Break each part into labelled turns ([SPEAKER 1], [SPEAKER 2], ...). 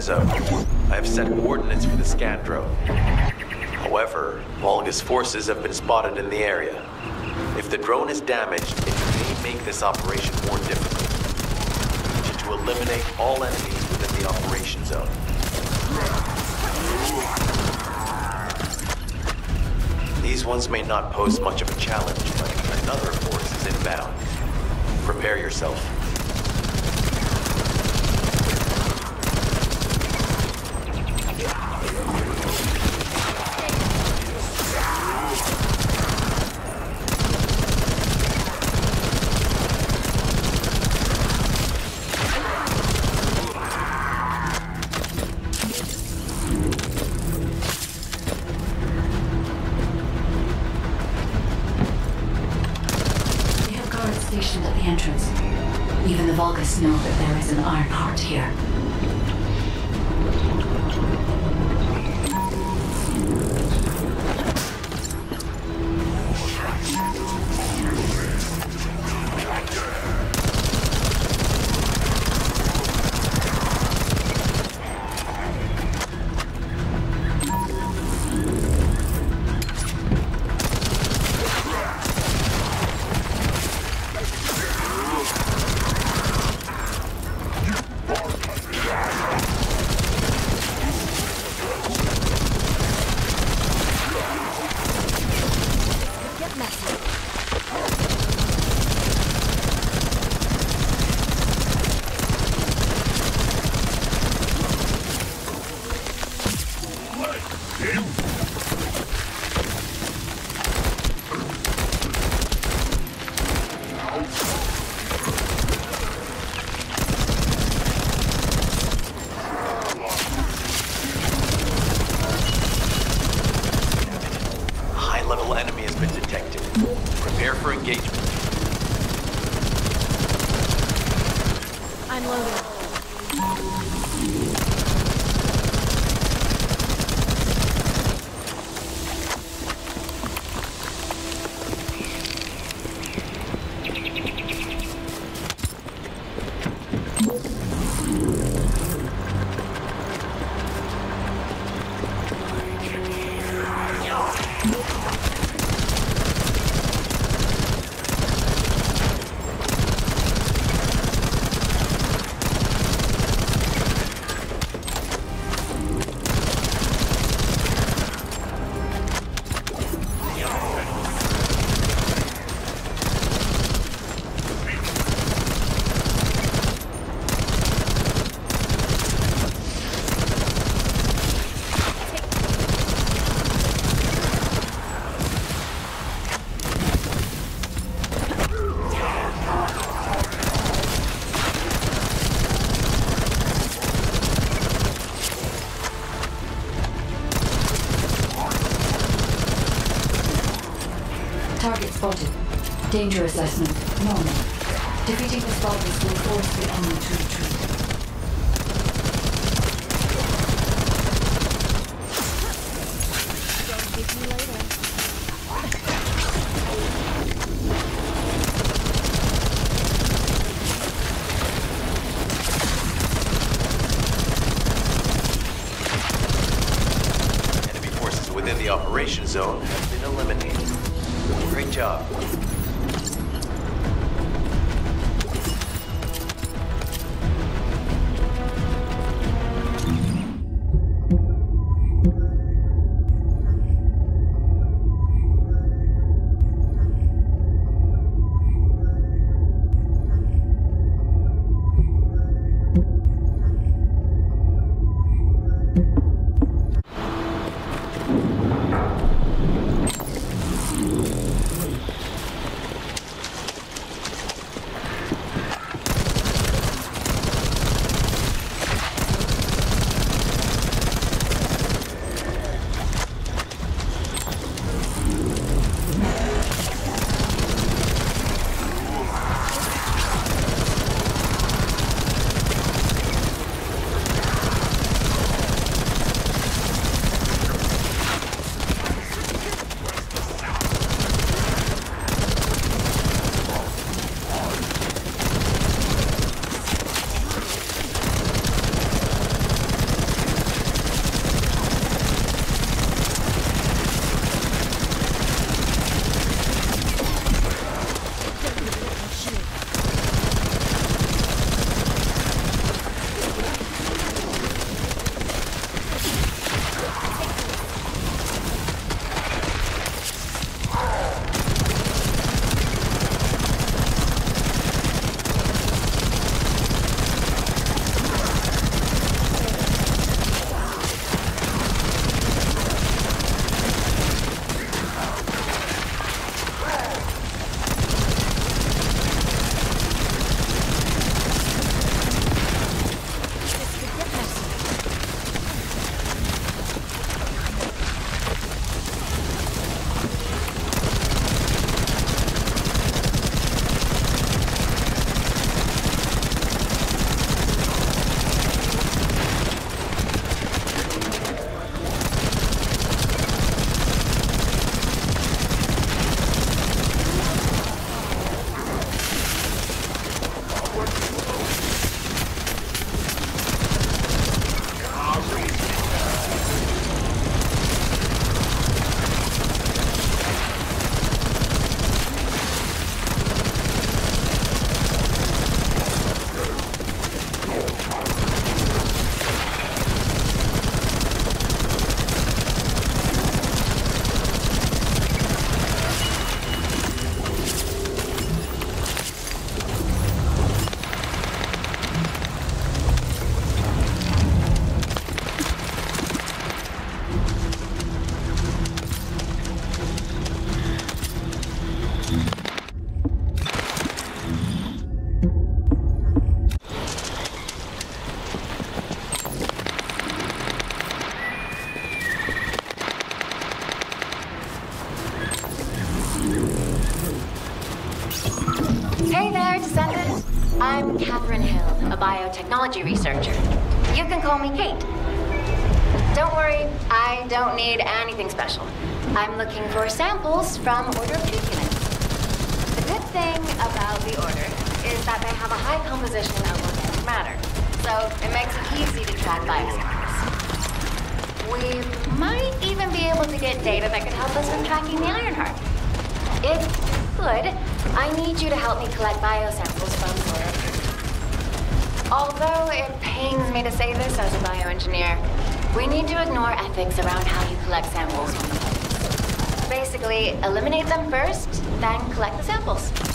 [SPEAKER 1] zone. I have set coordinates for the scan drone. However, Vulgus forces have been spotted in the area. If the drone is damaged, it may make this operation more difficult. To eliminate all enemies within the operation zone. These ones may not pose much of a challenge, but another force is inbound. Prepare yourself.
[SPEAKER 2] Get
[SPEAKER 3] Danger assessment. Normal. Defeating the Vulgus will force the enemy to retreat.
[SPEAKER 1] Enemy forces within the operation zone have been eliminated. Great job.
[SPEAKER 4] Biotechnology researcher. You can call me Kate. Don't worry, I don't need anything special. I'm looking for samples from Order of Truth units. The good thing about the Order is that they have a high composition of organic matter, so it makes it easy to track biosamples. We might even be able to get data that could help us with tracking the Ironheart. If could, I need you to help me collect biosamples from Order of Truth. Although it pains me to say this as a bioengineer, we need to ignore ethics around how you collect samples. Basically, eliminate them first, then collect the samples.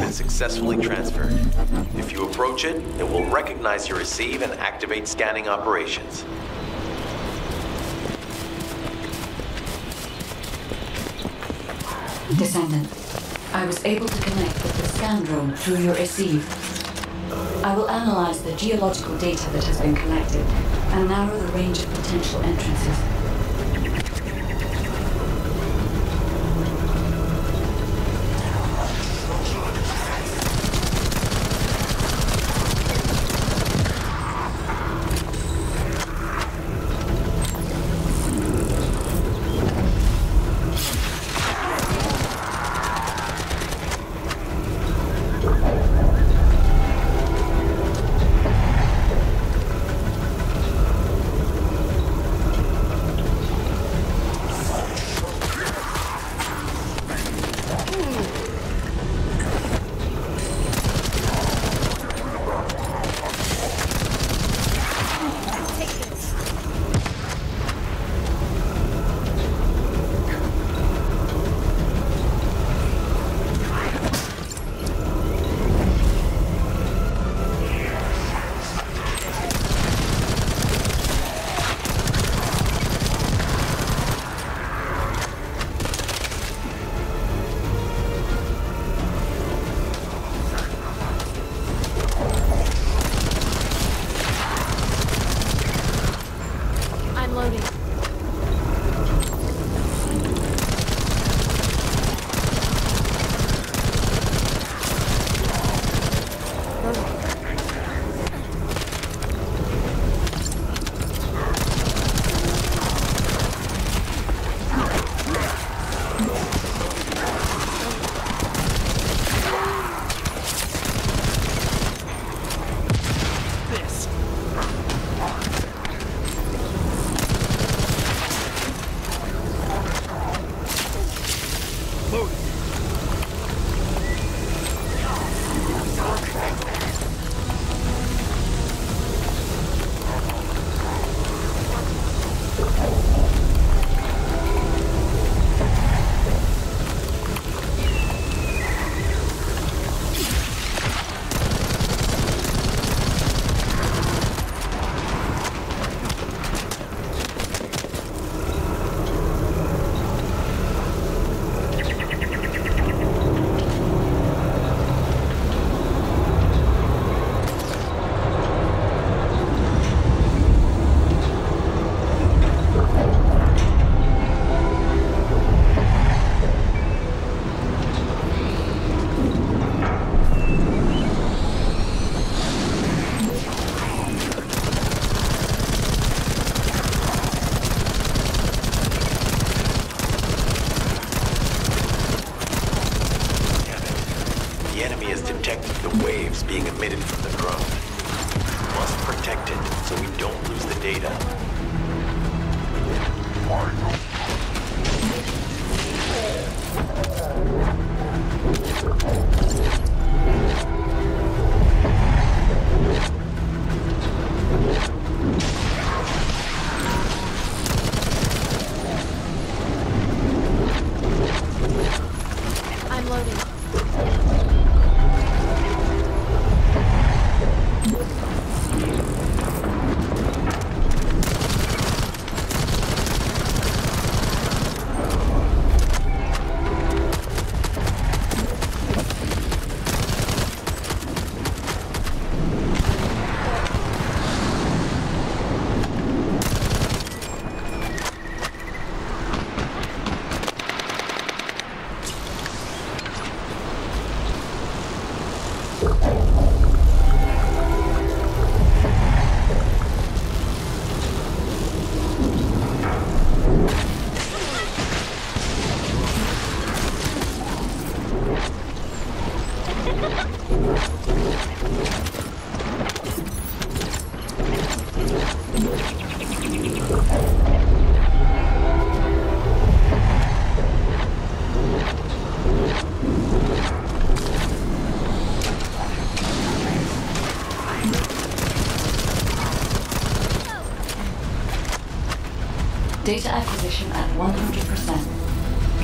[SPEAKER 1] Been successfully transferred. If you approach it, it will recognize your receive and activate scanning operations.
[SPEAKER 3] Descendant, I was able to connect with the scan drone through your receive. I will analyze the geological data that has been collected and narrow the range of potential entrances.
[SPEAKER 1] Is being emitted from the drone. Must protect it so we don't lose the data.
[SPEAKER 2] I'm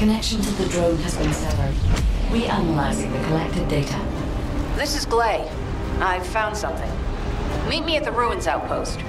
[SPEAKER 3] Connection to the drone has been severed. Reanalyzing the collected data.
[SPEAKER 5] This is Glay. I've found something. Meet me at the ruins outpost.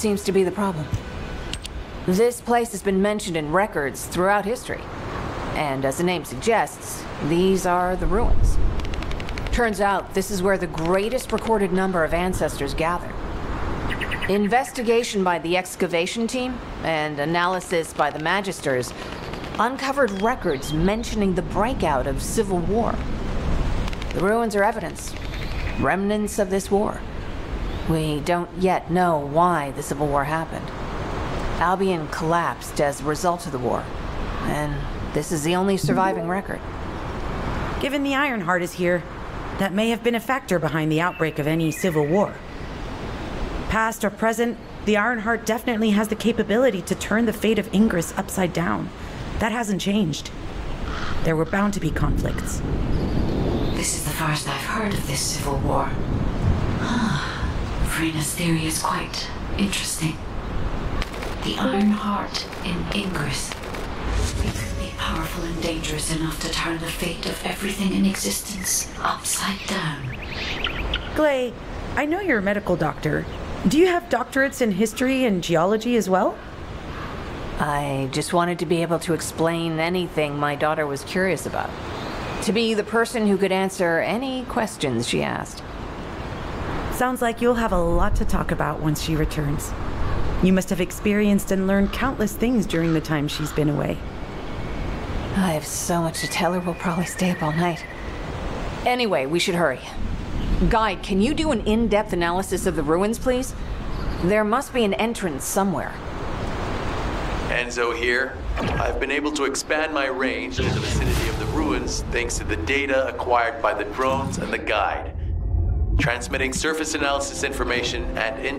[SPEAKER 5] Seems to be the problem? This place has been mentioned in records throughout history. And as the name suggests, these are the ruins. Turns out this is where the greatest recorded number of ancestors gathered. Investigation by the excavation team and analysis by the magisters uncovered records mentioning the breakout of civil war. The ruins are evidence, remnants of this war. We don't yet know why the Civil War happened. Albion collapsed as a result of the war, and this is the only surviving record.
[SPEAKER 6] Given the Ironheart is here, that may have been a factor behind the outbreak of any civil war. Past or present, the Ironheart definitely has the capability to turn the fate of Ingris upside down. That hasn't changed. There were bound to be conflicts.
[SPEAKER 3] This is the first I've heard of this civil war. Freyna's theory is quite interesting. The Iron Heart in Ingris. It could be powerful and dangerous enough to turn the fate of everything in existence upside down.
[SPEAKER 6] Glay, I know you're a medical doctor. Do you have doctorates in history and geology as well?
[SPEAKER 5] I just wanted to be able to explain anything my daughter was curious about. To be the person who could answer any questions she asked.
[SPEAKER 6] Sounds like you'll have a lot to talk about once she returns. You must have experienced and learned countless things during the time she's been away.
[SPEAKER 5] I have so much to tell her we'll probably stay up all night. Anyway, we should hurry. Guide, can you do an in-depth analysis of the ruins, please? There must be an entrance somewhere.
[SPEAKER 1] Enzo here. I've been able to expand my range to the vicinity of the ruins thanks to the data acquired by the drones and the guide. Transmitting surface analysis information and in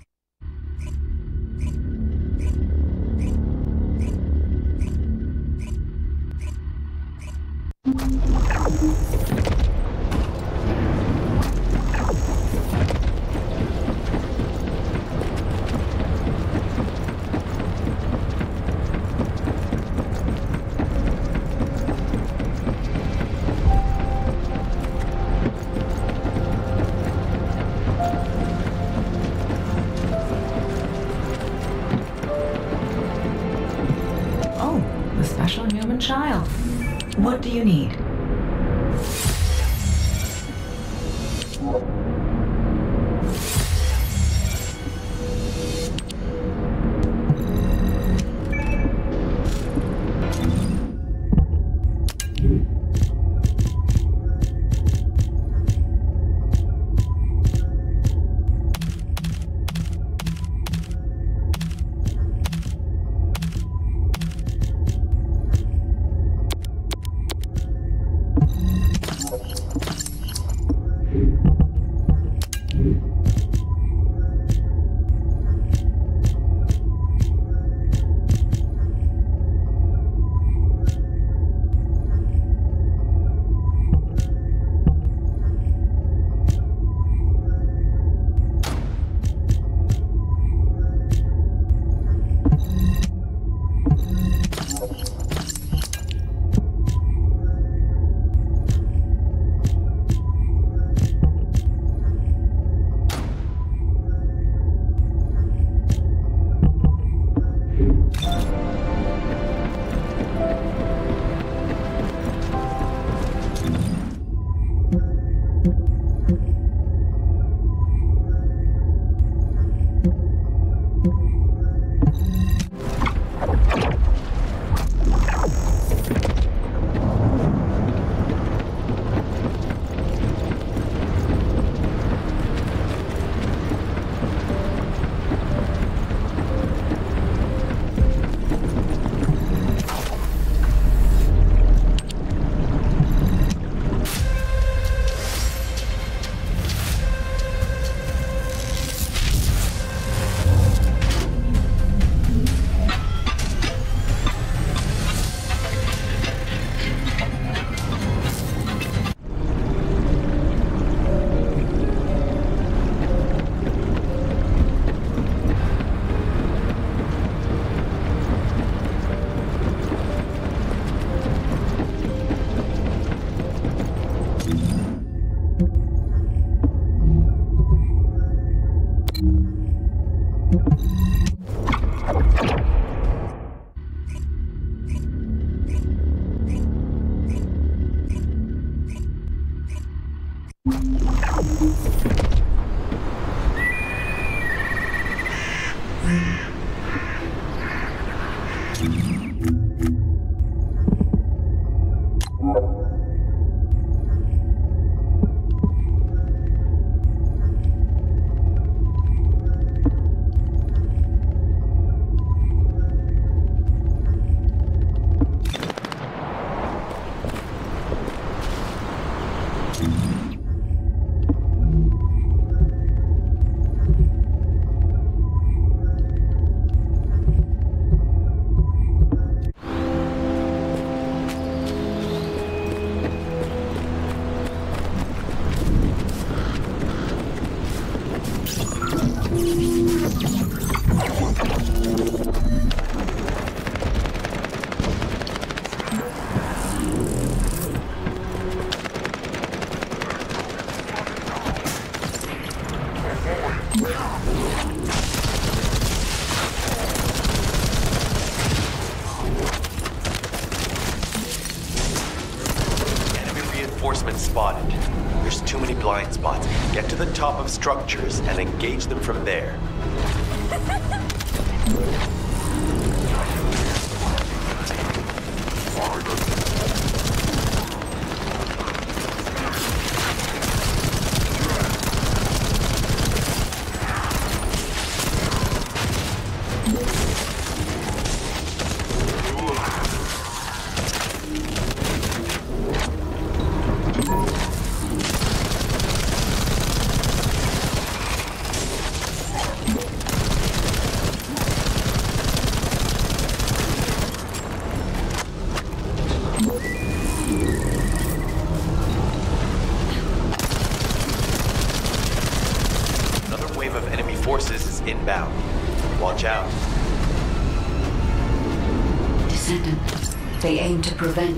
[SPEAKER 1] structures and engage them from there.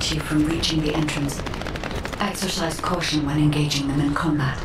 [SPEAKER 3] prevent you from reaching the entrance. Exercise caution when engaging them in combat.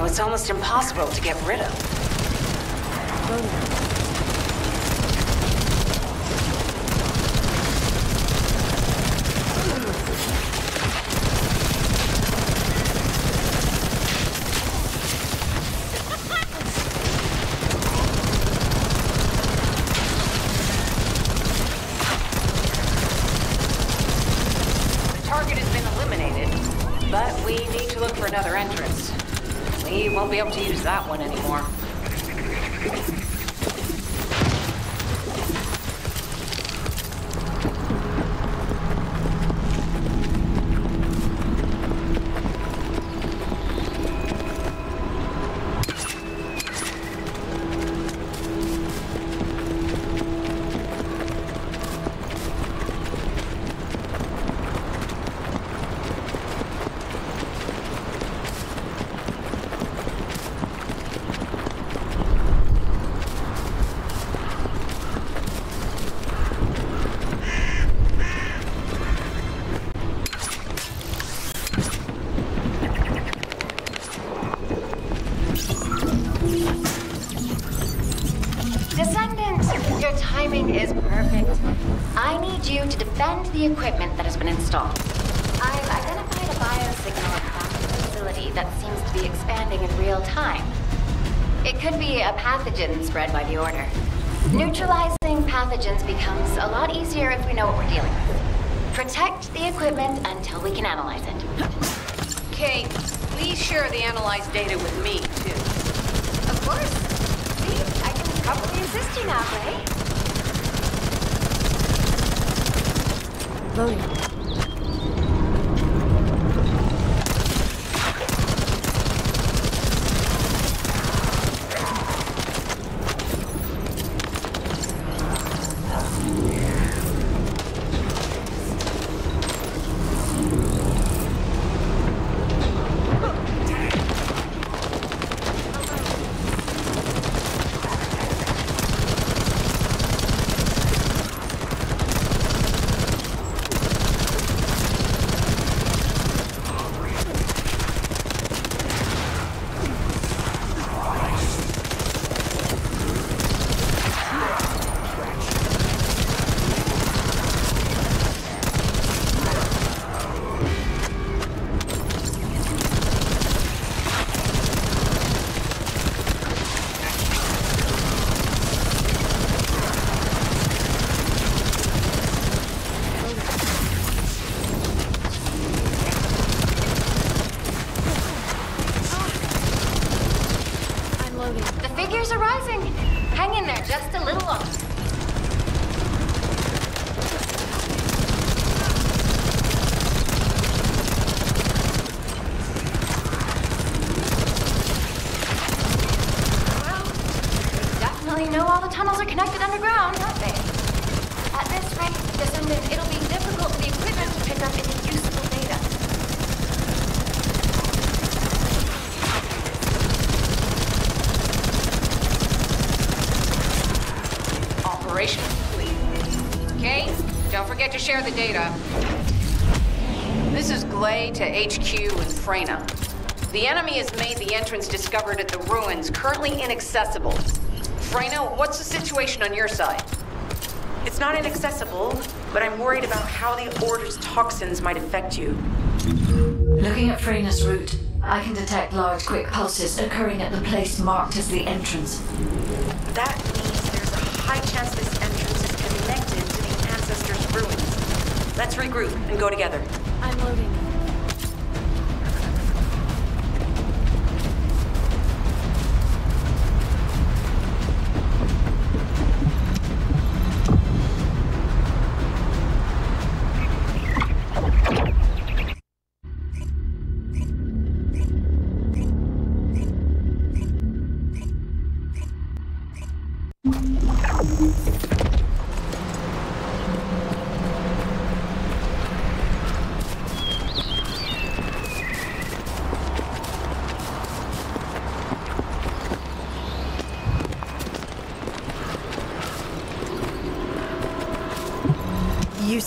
[SPEAKER 5] So it's almost impossible to get rid of. Oh, share the data.
[SPEAKER 4] This
[SPEAKER 5] is Gley to HQ in Freyna. The enemy has made the entrance discovered at the ruins currently inaccessible. Freyna, what's the situation on your side?
[SPEAKER 6] It's not inaccessible, but I'm worried about how the Order's toxins might affect you.
[SPEAKER 3] Looking at Freyna's route, I can detect large quick pulses occurring at the place marked as the entrance.
[SPEAKER 6] That means there's a high chance this entrance is connected to the Ancestors' ruins. Let's regroup and go together.
[SPEAKER 2] I'm loading.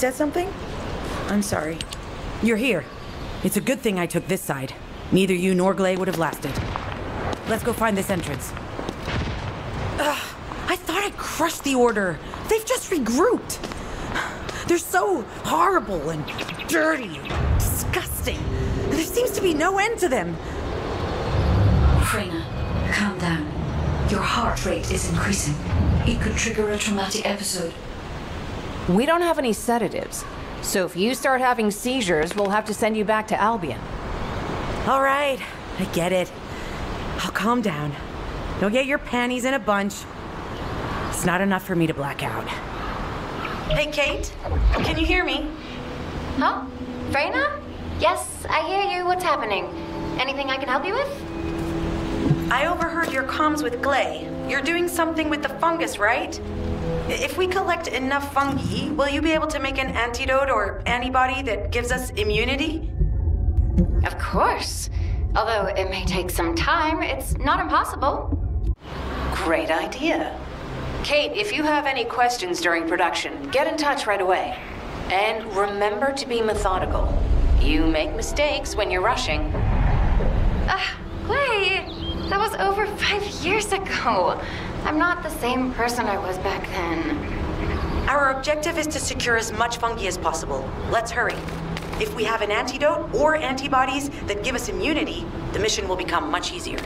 [SPEAKER 6] Said something? I'm sorry. You're here. It's a good thing I took this side. Neither you nor Gley would have lasted. Let's go find this entrance. Ugh, I thought I crushed the Order. They've just regrouped. They're so horrible and dirty and disgusting. There seems to be no end to them.
[SPEAKER 3] Freyna, calm down. Your heart rate is increasing. It could trigger a traumatic episode.
[SPEAKER 7] We don't have any sedatives. So if you start having seizures, we'll have to send you back to Albion.
[SPEAKER 6] All right, I get it. I'll calm down. Don't get your panties in a bunch. It's not enough for me to black out. Hey, Kate, can you hear me?
[SPEAKER 4] Huh? Freyna? Yes, I hear you. What's happening? Anything I can help you with?
[SPEAKER 6] I overheard your comms with Gley. You're doing something with the fungus, right? If we collect enough fungi, will you be able to make an antidote or antibody that gives us immunity?
[SPEAKER 4] Of course. Although it may take some time, it's not impossible.
[SPEAKER 5] Great idea. Kate, if you have any questions during production, get in touch right away. And remember to be methodical. You make mistakes when you're rushing.
[SPEAKER 4] Ah, Gley, that was over five years ago. I'm not the same person I was back then.
[SPEAKER 6] Our objective is to secure as much fungi as possible. Let's hurry. If we have an antidote or antibodies that give us immunity, the mission will become much easier.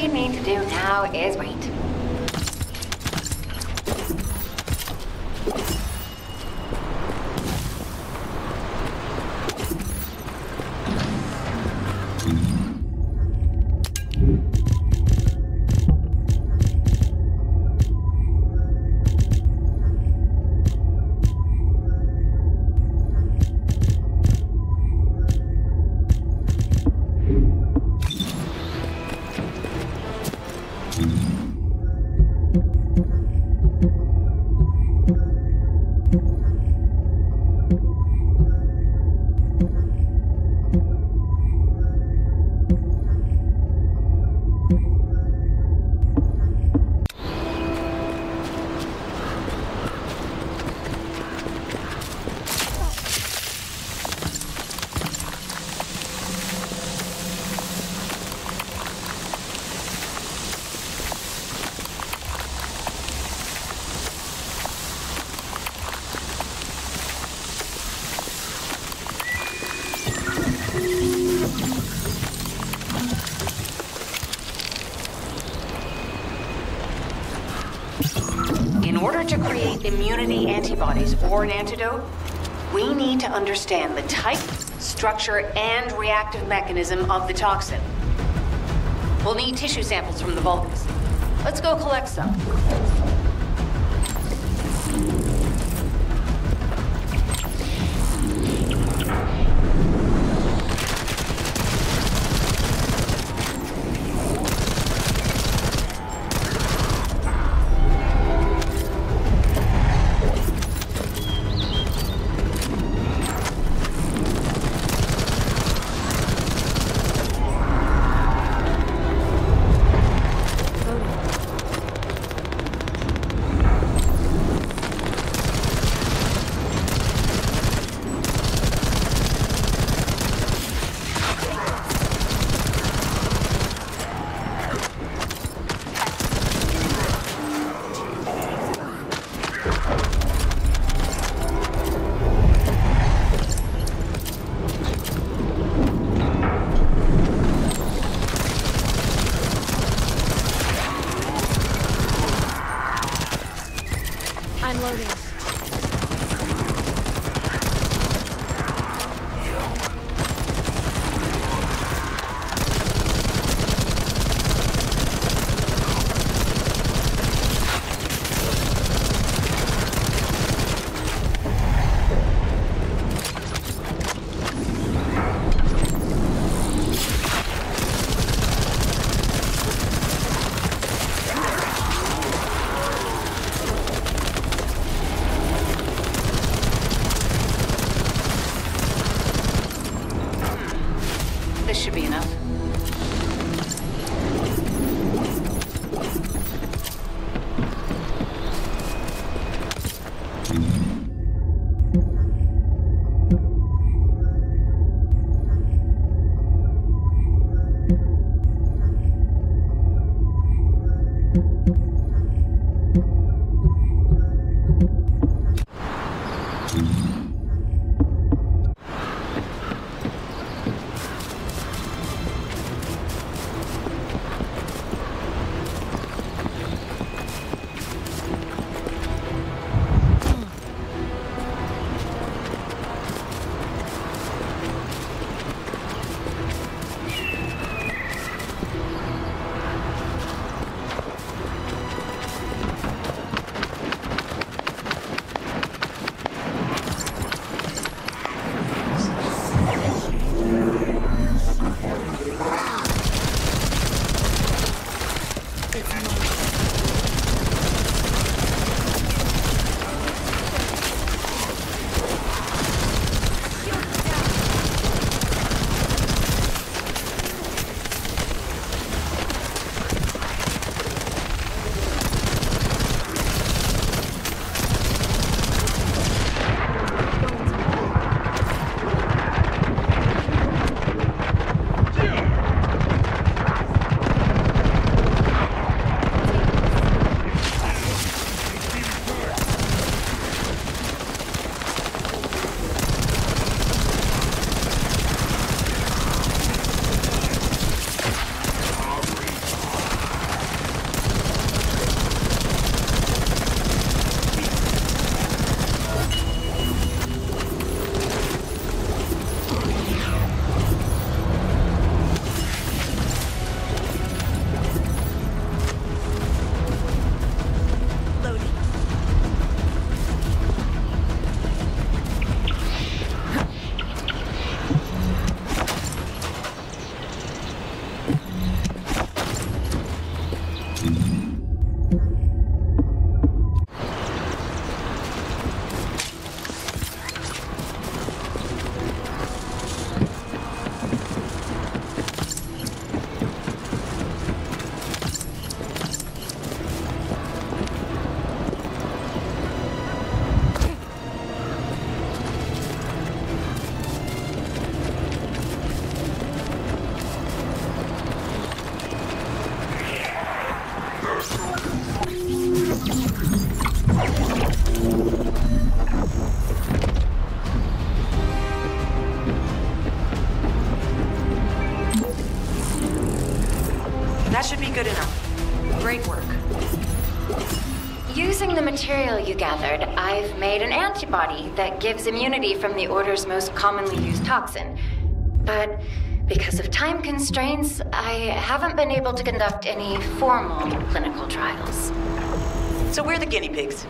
[SPEAKER 4] We need to do now is.
[SPEAKER 5] Immunity antibodies or an antidote, we need to understand the type, structure, and reactive mechanism of the toxin. We'll need tissue samples from the Vulgus. Let's go collect some.
[SPEAKER 4] Material you gathered, I've made an antibody that gives immunity from the Order's most commonly used toxin. But because of time constraints, I haven't been able to conduct any formal clinical trials.
[SPEAKER 5] So we're the guinea pigs.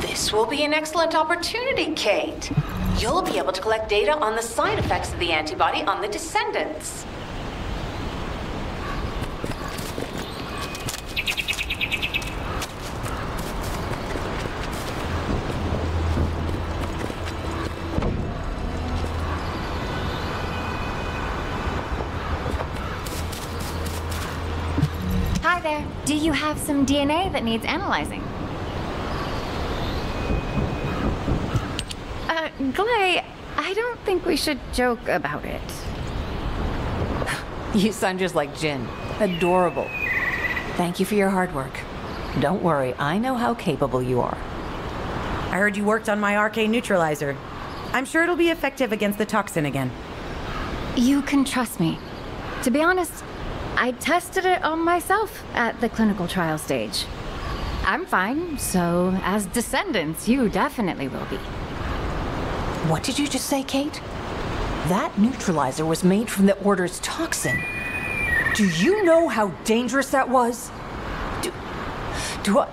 [SPEAKER 5] This will be an excellent opportunity, Kate. You'll be able to collect data on the side effects of the antibody on the descendants.
[SPEAKER 4] Hi there. Do you have some DNA that needs analyzing? Uh, Gley, I don't think we should joke about it.
[SPEAKER 7] You sound just like Jin. Adorable. Thank you for your hard work. Don't worry, I know how capable you are.
[SPEAKER 6] I heard you worked on my Arche neutralizer. I'm sure it'll be effective against the toxin again.
[SPEAKER 4] You can trust me. To be honest, I tested it on myself at the clinical trial stage. I'm fine, so as descendants, you definitely will be.
[SPEAKER 7] What did you just say, Kate? That neutralizer was made from the Order's toxin. Do you know how dangerous that was? Do, do I...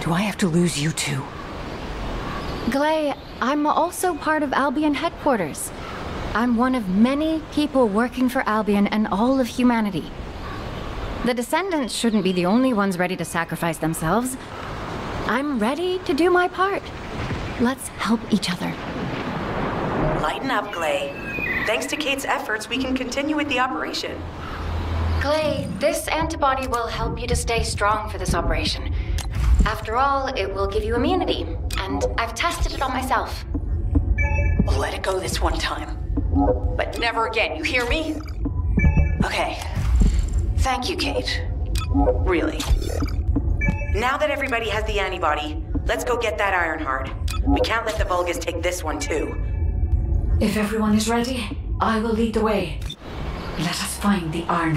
[SPEAKER 7] Do I have to lose you too?
[SPEAKER 4] Gley, I'm also part of Albion headquarters. I'm one of many people working for Albion and all of humanity. The descendants shouldn't be the only ones ready to sacrifice themselves. I'm ready to do my part. Let's help each other.
[SPEAKER 5] Lighten up, Gley. Thanks to Kate's efforts, we can continue with the operation.
[SPEAKER 4] Gley, this antibody will help you to stay strong for this operation. After all, it will give you immunity, and I've tested it on myself.
[SPEAKER 5] Let it go this one time. But never again, you hear me? Okay. Thank you, Kate. Really. Now that everybody has the antibody, let's go get that Ironheart. We can't let the Vulgus take this one, too.
[SPEAKER 3] If everyone is ready, I will lead the way. Let us find the Iron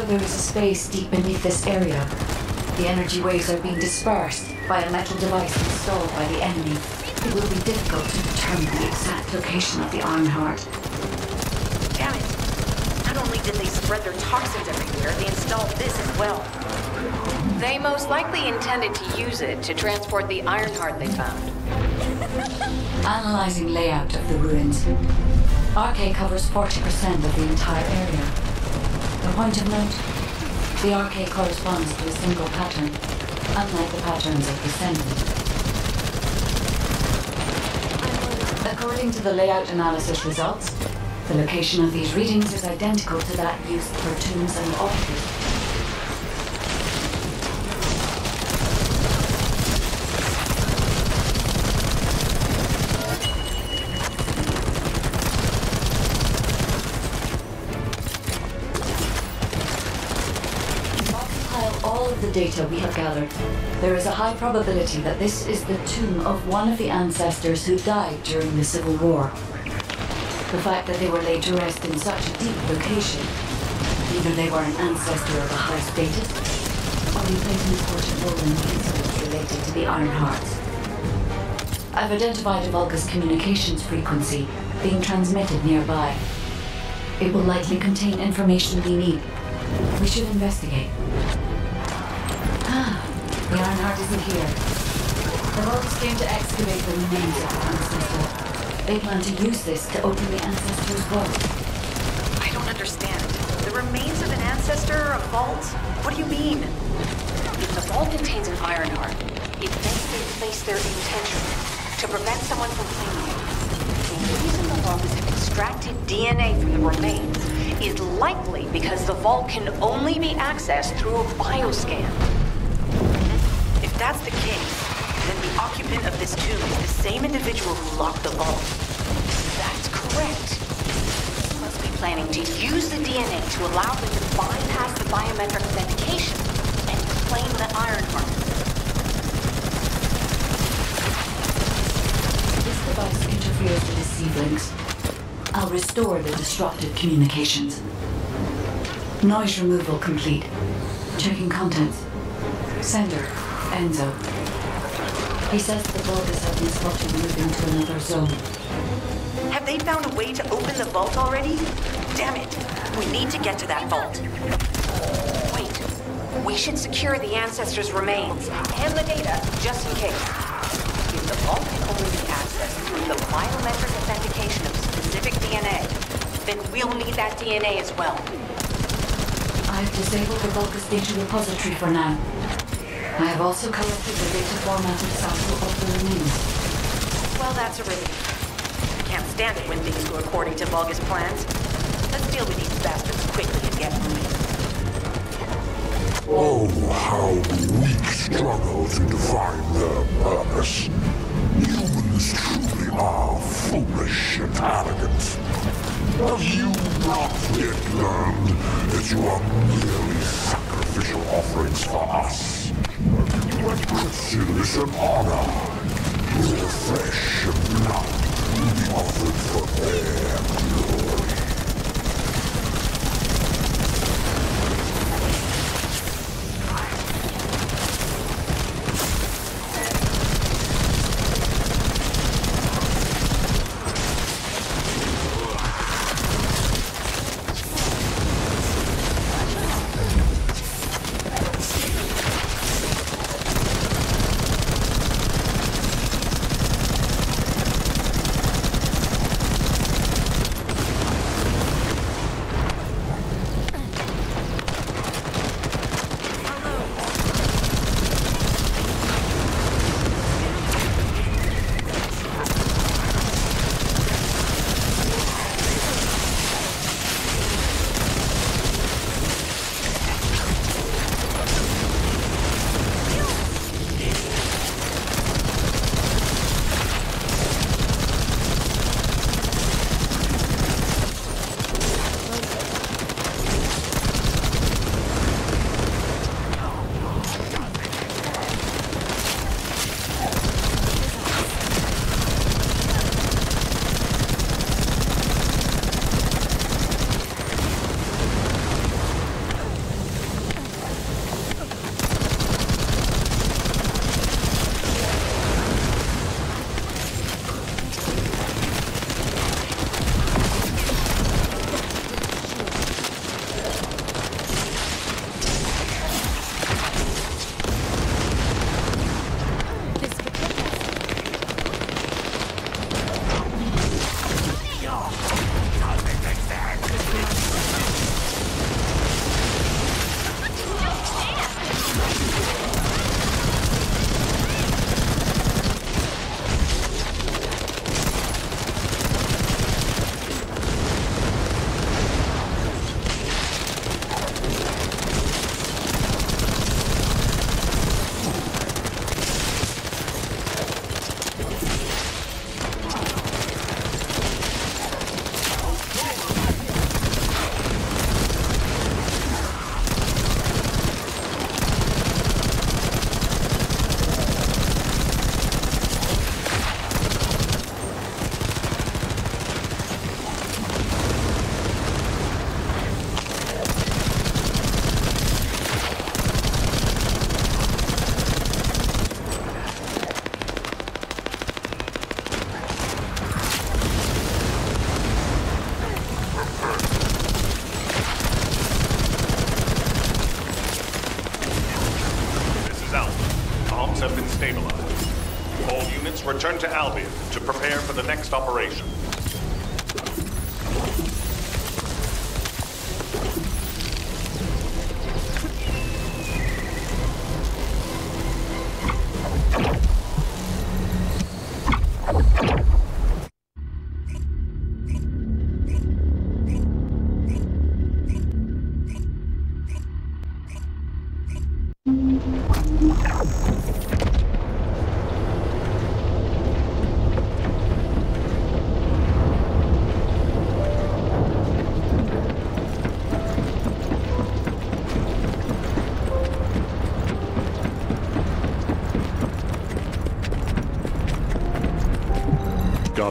[SPEAKER 3] show there is a space deep beneath this area. The energy waves are being dispersed by a metal device installed by the enemy. It will be difficult to determine the exact location of the Iron Heart.
[SPEAKER 5] Damn it. Not only did they spread their toxins everywhere, they installed this as well. They most likely intended to use it to transport the Ironheart they found.
[SPEAKER 3] Analyzing layout of the ruins. Arche covers 40% of the entire area. Point of note, the Arche corresponds to a single pattern, unlike the patterns of Descendant. According to the layout analysis results, the location of these readings is identical to that used for tombs and altars. Data we have gathered, there is a high probability that this is the tomb of one of the ancestors who died during the Civil War. The fact that they were laid to rest in such a deep location Either they were an ancestor of a high status, or they played an important role in the incidents related to the Iron Hearts. I've identified a Vulgus communications frequency being transmitted nearby. It will likely contain information we need. We should investigate. The Ironheart isn't here. The Vulgus came to excavate the remains of the ancestor. They plan to use this to open the ancestor's vault.
[SPEAKER 5] I don't understand. The remains of an ancestor, are a vault? What do you mean? If the vault contains an Ironheart, it begs they place there intentionally to prevent someone from claiming it. The reason the Vulgus have extracted DNA from the remains is likely because the vault can only be accessed through a bioscan. That's the case, then the occupant of this tomb is the same individual who locked the vault. That's correct. He must be planning to use the DNA to allow them to bypass the biometric authentication and claim the iron Ironheart.
[SPEAKER 3] This device interferes with the C-links. I'll restore the disrupted communications. Noise removal complete. Checking contents. Sender, Enzo. He says the Vulgus have been spotted moving to another zone.
[SPEAKER 5] Have they found a way to open the vault already? Damn it! We need to get to that vault. Wait. We should secure the ancestors' remains and the data just in case. If the vault can only be accessed through the biometric authentication of specific DNA, then we'll need that DNA as well.
[SPEAKER 3] I've disabled the Vulgus data repository for now. I have also collected the data formatted sample of the remains.
[SPEAKER 5] Well, that's a relief. I can't stand it when things go according to Vulgus plans. Let's deal with these bastards quickly and get moving.
[SPEAKER 8] Oh, how weak struggle to define their purpose. Humans truly are foolish and arrogant. Have you not yet learned that you are merely sacrificial offerings for us? Consider an honor. Your flesh and blood will be offered for their glory.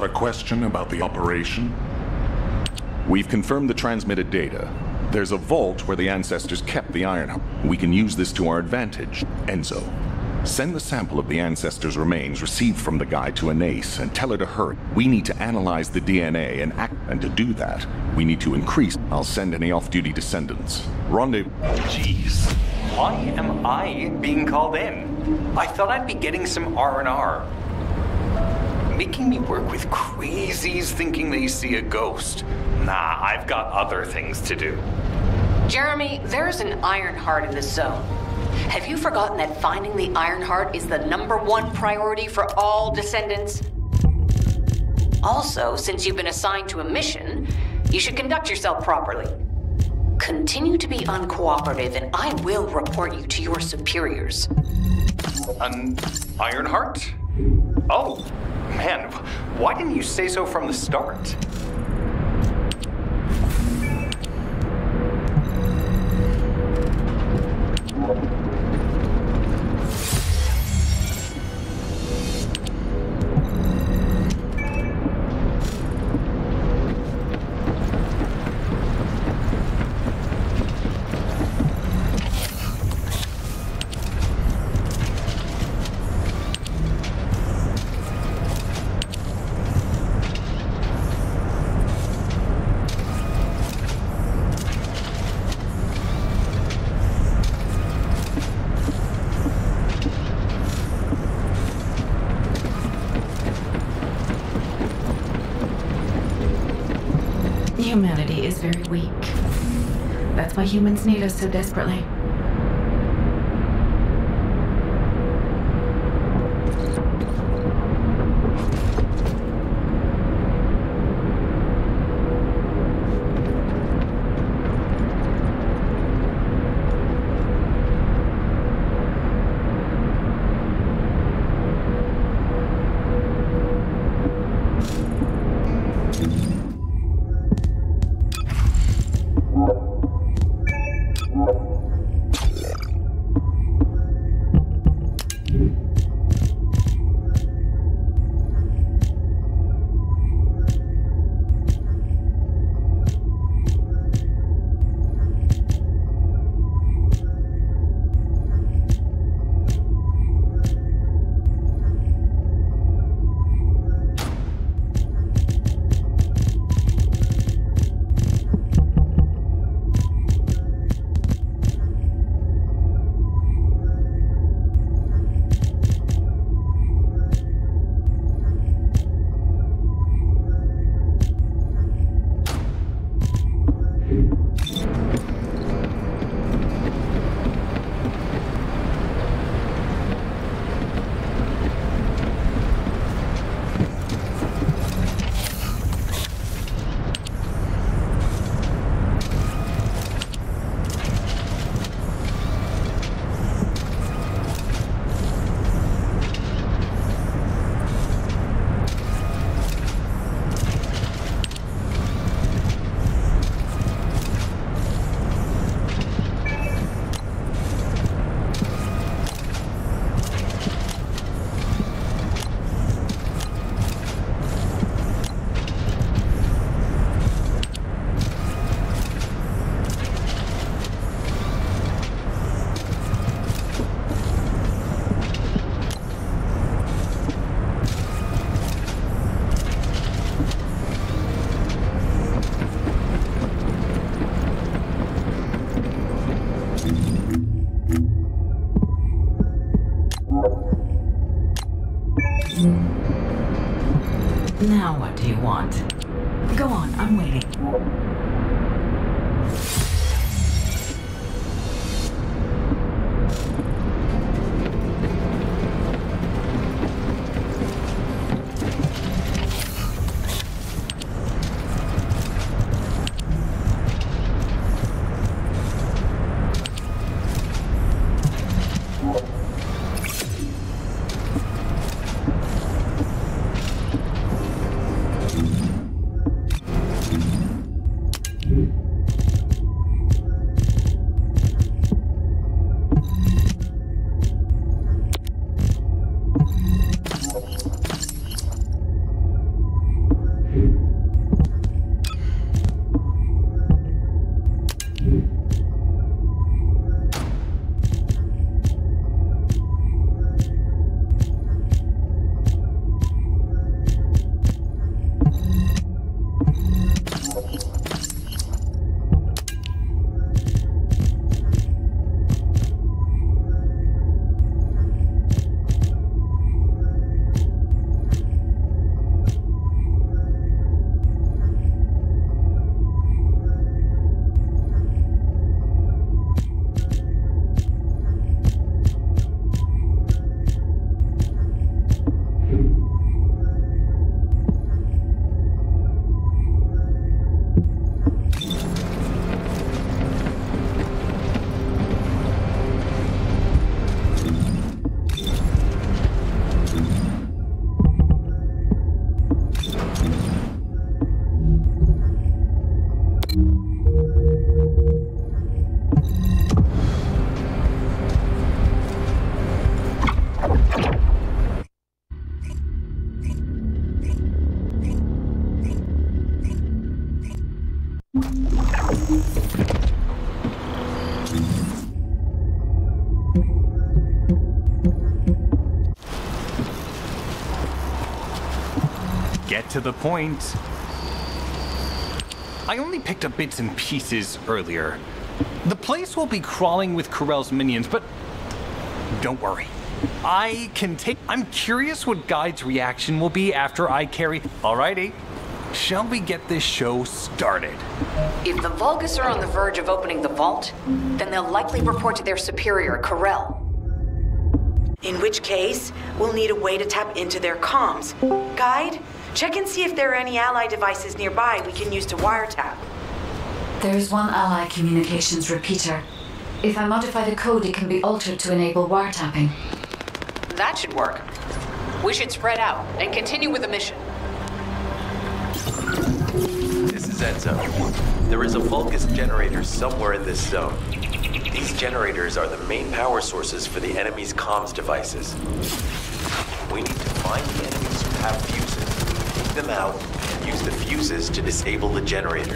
[SPEAKER 9] A question about the operation?
[SPEAKER 10] We've confirmed the transmitted data. There's a vault where the ancestors kept the iron. We can use this to our advantage. Enzo, send the sample of the ancestors' remains received from the guy to Anais and tell her to hurry. We need to analyze the DNA and act. And to do that, we need to increase. I'll send any off-duty descendants. Rendezvous.
[SPEAKER 11] Jeez, why am I being called in? I thought I'd be getting some R&R. Making me work with crazies thinking they see a ghost. Nah, I've got other things to do.
[SPEAKER 5] Jeremy, there's an Iron Heart in this zone. Have you forgotten that finding the Iron Heart is the number one priority for all descendants? Also, since you've been assigned to a mission, you should conduct yourself properly. Continue to be uncooperative, and I will report you to your superiors.
[SPEAKER 11] An Iron Heart? Oh, man, why didn't you say so from the start?
[SPEAKER 12] Why humans need us so desperately.
[SPEAKER 11] To the point. I only picked up bits and pieces earlier. The place will be crawling with Karel's minions, but don't worry. I can take. I'm curious what Guide's reaction will be after I carry. Alrighty. Shall we get this show started?
[SPEAKER 5] If the Vulgus are on the verge of opening the vault, then they'll likely report to their superior, Karel.
[SPEAKER 6] In which case, we'll need a way to tap into their comms. Guide, check and see if there are any ally devices nearby we can use to wiretap.
[SPEAKER 3] There is one ally communications repeater. If I modify the code, it can be altered to enable wiretapping.
[SPEAKER 5] That should work. We should spread out and continue with the mission.
[SPEAKER 1] This is Enzo. There is a Vulgus generator somewhere in this zone. These generators are the main power sources for the enemy's comms devices. We need to find the enemies who have fuses, take them out, and use the fuses to disable the generator.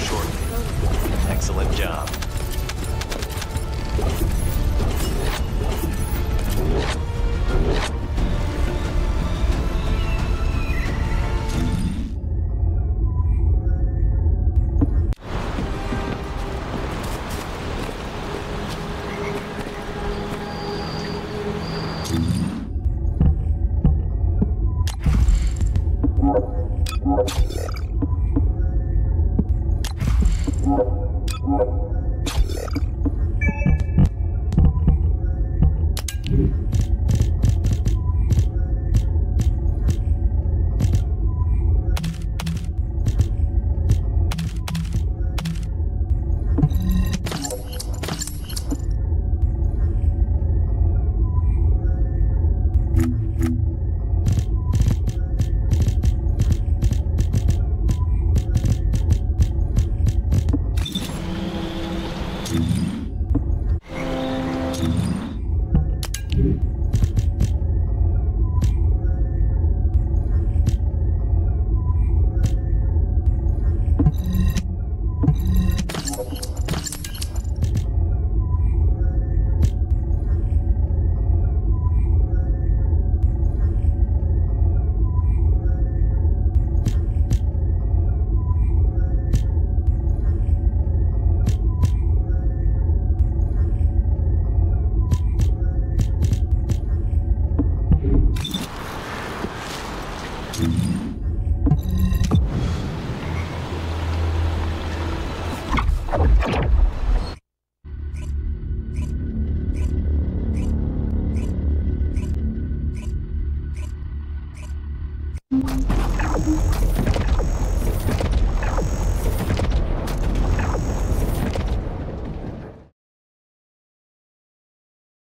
[SPEAKER 1] Shortly. Excellent job.